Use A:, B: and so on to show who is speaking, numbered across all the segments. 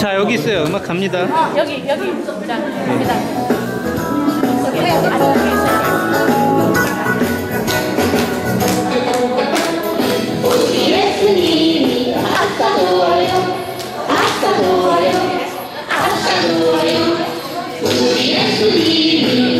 A: 자 여기 있어요. 음악 갑니다.
B: 아, 여기 여기 자 갑니다. 저기,
C: 아니, 우리 예수님이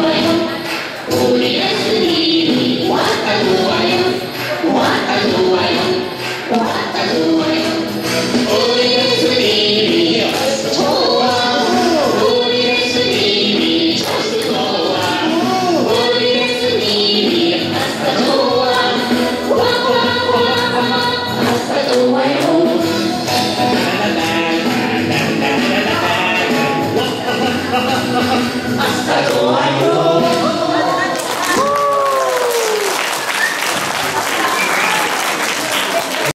C: Santo Anjo.